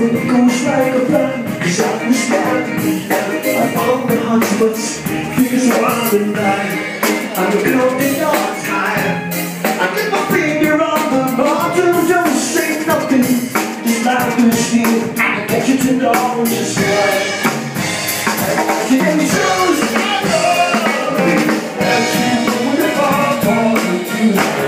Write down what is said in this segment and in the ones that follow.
It goes like strike a plan Cause I understand I follow the hunts, but figures are on the line I'm a clown in your time I keep my finger on the bottom Don't say nothing. Just like the steel I can get you to know just right Can you shoes I love. And you know if I'm you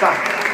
Tá.